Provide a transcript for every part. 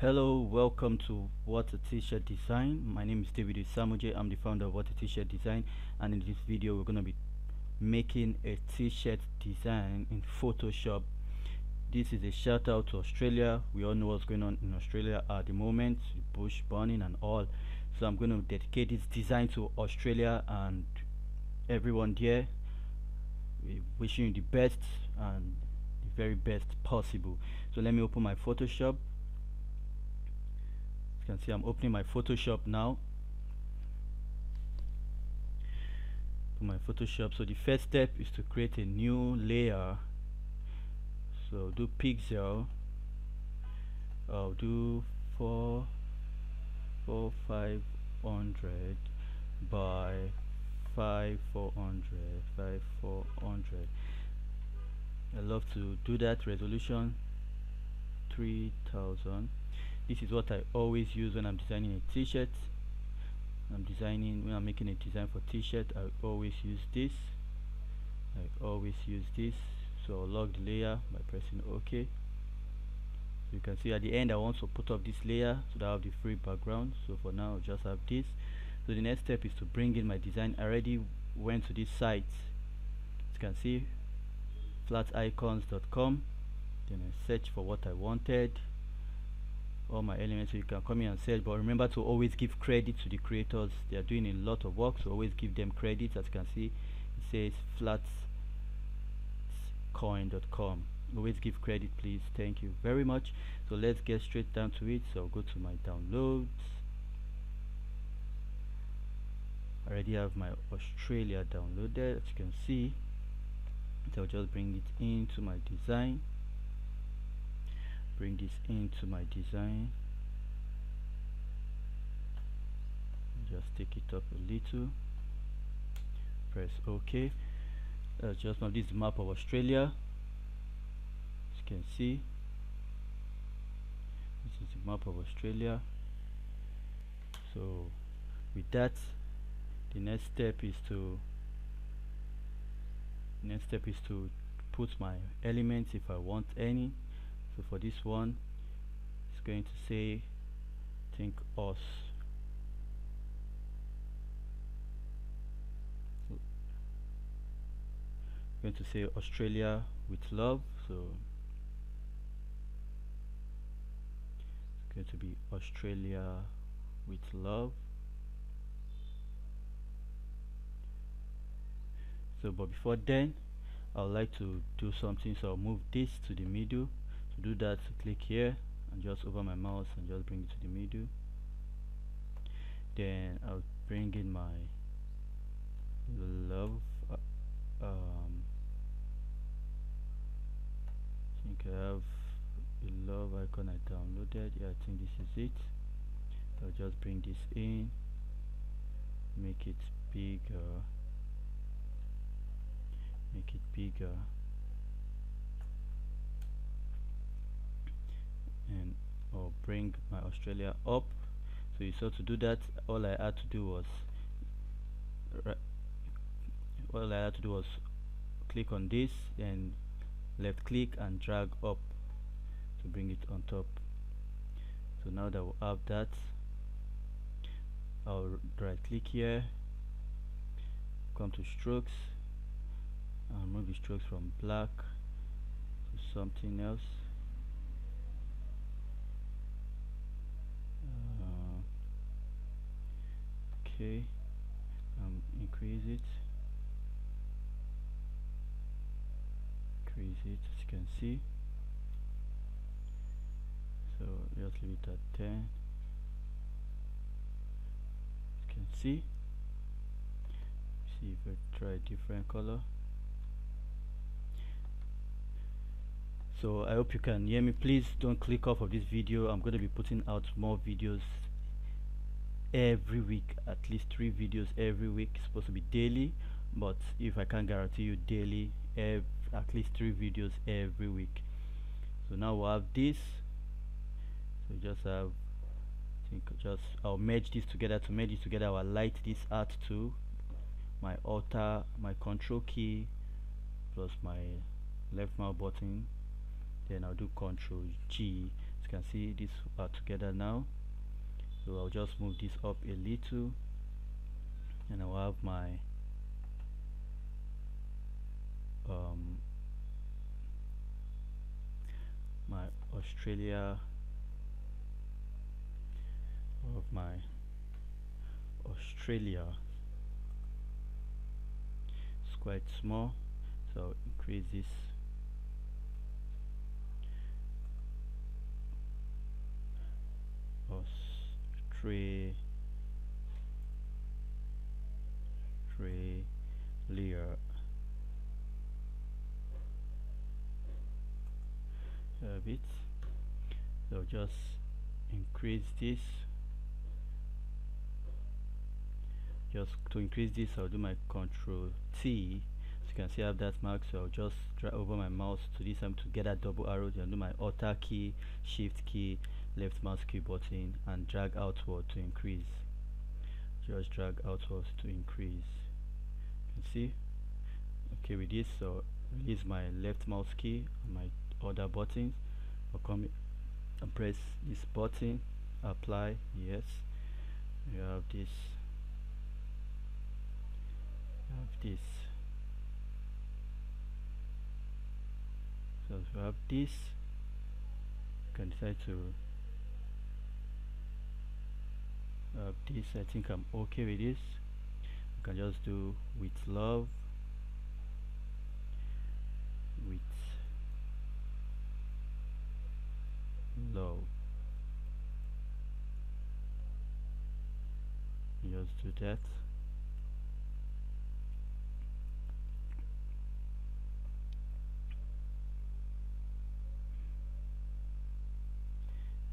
Hello, welcome to What a T-shirt Design. My name is David Oisamoje. I'm the founder of What a T-shirt Design, and in this video, we're going to be making a T-shirt design in Photoshop. This is a shout out to Australia. We all know what's going on in Australia at the moment, bush burning and all. So I'm going to dedicate this design to Australia and everyone there. Wishing you the best and the very best possible. So let me open my Photoshop can see I'm opening my Photoshop now. My Photoshop. So the first step is to create a new layer. So do pixel. I'll do four four five hundred by five four hundred five four hundred. I love to do that resolution. 3000 this is what I always use when I'm designing a t-shirt. I'm designing when I'm making a design for t-shirt I always use this. I always use this. So I'll log the layer by pressing OK. So you can see at the end I want to put up this layer so that I have the free background. So for now I'll just have this. So the next step is to bring in my design. I already went to this site. You can see flaticons.com then I search for what I wanted all my elements so you can come in and search but remember to always give credit to the creators. They are doing a lot of work so always give them credit. As you can see it says flaticon.com always give credit please. Thank you very much. So let's get straight down to it. So I'll go to my downloads. I already have my Australia downloaded. As you can see so I'll just bring it into my design bring this into my design. Just take it up a little. Press ok. Just now this map of Australia. As you can see this is the map of Australia. So with that the next step is to next step is to put my elements if I want any so for this one it's going to say think us. Going to say Australia with love so it's going to be Australia with love. So but before then I would like to do something so I'll move this to the middle to do that click here and just over my mouse and just bring it to the middle. Then I'll bring in my love uh, um, I think I have a love icon I downloaded. Yeah I think this is it. I'll just bring this in make it bigger make it bigger and or bring my Australia up. So you saw to do that all I had to do was all I had to do was click on this and left click and drag up to bring it on top. So now that we have that I'll right click here come to strokes and move the strokes from black to something else okay um, increase it. Increase it as you can see. So just leave it at 10 as you can see. See if I try a different color. So I hope you can hear me. Please don't click off of this video. I'm going to be putting out more videos every week at least three videos every week. It's supposed to be daily but if I can't guarantee you daily at least three videos every week. So now we have this. So just have I think just I'll merge this together. To merge it together I'll light this art to my alter my control key plus my left mouse button. Then I'll do control G. As you can see these are together now so I'll just move this up a little and I'll have my um, my Australia of my Australia. It's quite small so increase this Australia Australia a bit. So just increase this. Just to increase this I'll do my control T. So you can see I have that mark so I'll just drag over my mouse to this time to get that double arrow then do my Alt key shift key left mouse key button and drag outward to increase. Just drag outward to increase. You can see? Okay with this so release my left mouse key on my other buttons. I'll come and press this button apply yes. You have this. You have this. So you have this you can decide to have this I think I'm okay with this. You can just do with love with love. Just do that.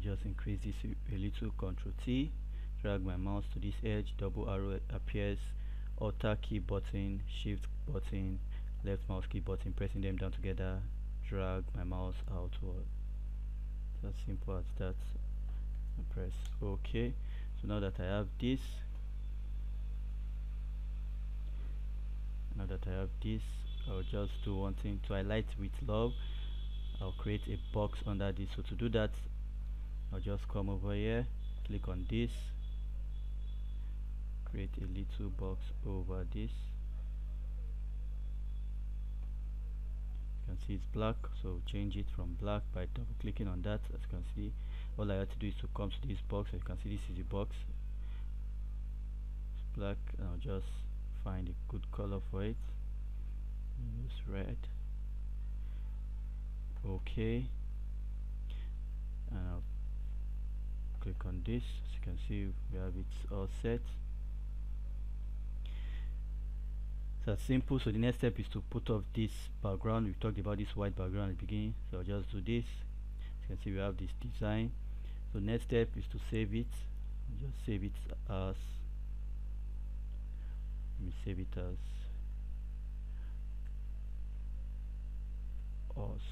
Just increase this a little control T drag my mouse to this edge double arrow appears alt key button shift button left mouse key button pressing them down together drag my mouse outward. It's as simple as that. And press ok. So now that I have this now that I have this I'll just do one thing to highlight with love. I'll create a box under this. So to do that I'll just come over here click on this create a little box over this. You can see it's black so change it from black by double clicking on that as you can see. All I have to do is to come to this box. You can see this is the box. It's black and I'll just find a good color for it. Use red. Okay. And I'll click on this. As you can see we have it all set that's simple so the next step is to put off this background. We talked about this white background at the beginning so I'll just do this. You can see we have this design. So next step is to save it. Just save it as let me save it as us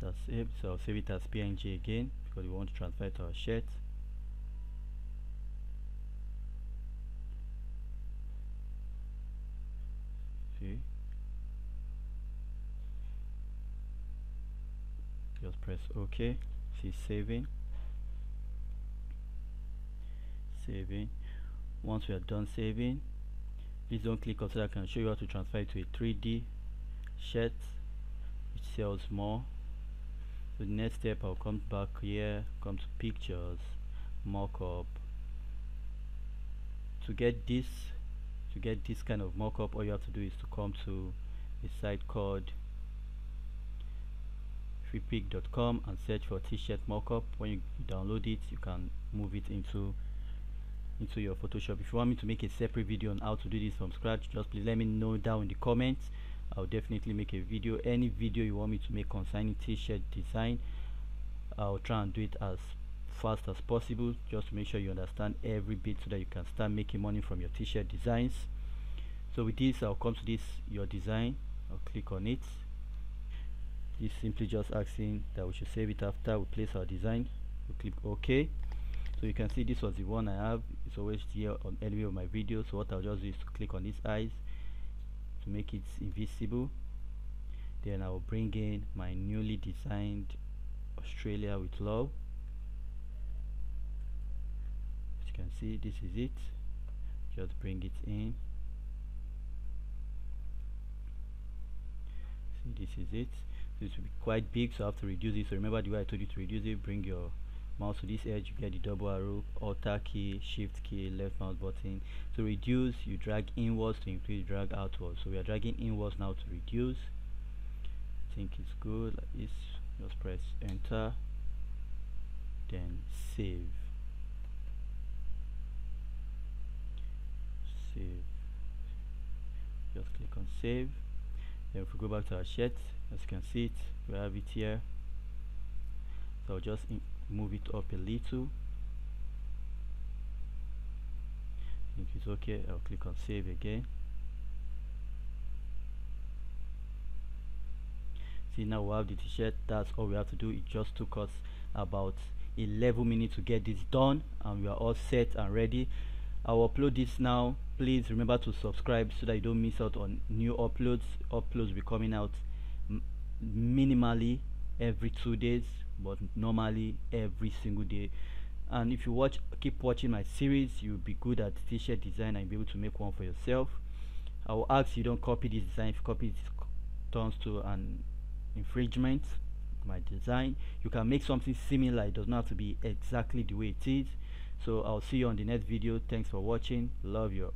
so saved so I'll save it as png again because we want to transfer it to our shirt see just press ok. See saving. Saving. Once we are done saving please don't click on so I can show you how to transfer it to a 3d shirt which sells more. So the next step I'll come back here come to pictures mock-up. To get this to get this kind of mock-up all you have to do is to come to a site called freepik.com and search for t-shirt mockup. When you download it you can move it into into your photoshop. If you want me to make a separate video on how to do this from scratch just please let me know down in the comments. I'll definitely make a video. Any video you want me to make concerning t-shirt design I'll try and do it as fast as possible. Just to make sure you understand every bit so that you can start making money from your t-shirt designs. So with this I'll come to this your design. I'll click on it this simply just asking that we should save it after we place our design. We click OK. So you can see this was the one I have. It's always here on any of my videos so what I'll just do is to click on these eyes to make it invisible. Then I'll bring in my newly designed Australia with love. As you can see this is it. Just bring it in. See this is it this will be quite big so I have to reduce it. So remember the way I told you to reduce it bring your mouse to this edge you get the double arrow alter key shift key left mouse button. To reduce you drag inwards to increase drag outwards. So we are dragging inwards now to reduce. I think it's good. Like just press enter then save. Save. Just click on save if we go back to our sheet as you can see it we have it here. So I'll just move it up a little. I think it's okay I'll click on save again. See now we have the t-shirt. That's all we have to do. It just took us about 11 minutes to get this done and we are all set and ready. I'll upload this now please remember to subscribe so that you don't miss out on new uploads. Uploads will be coming out minimally every two days but normally every single day. And if you watch keep watching my series you'll be good at t-shirt design and be able to make one for yourself. I will ask you don't copy this design if you copy it turns to an infringement my design. You can make something similar it does not have to be exactly the way it is. So I'll see you on the next video. Thanks for watching. Love you